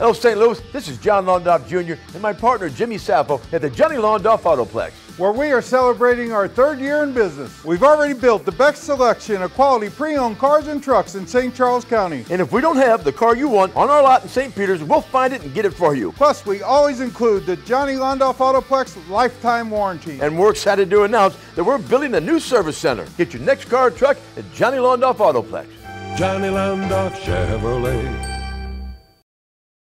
Hello, St. Louis. This is John Londoff Jr. and my partner Jimmy Sappo at the Johnny Londoff Autoplex. Where we are celebrating our third year in business. We've already built the best selection of quality pre-owned cars and trucks in St. Charles County. And if we don't have the car you want on our lot in St. Peters, we'll find it and get it for you. Plus, we always include the Johnny Londoff Autoplex lifetime warranty. And we're excited to announce that we're building a new service center. Get your next car or truck at Johnny Londoff Autoplex. Johnny Londoff Chevrolet.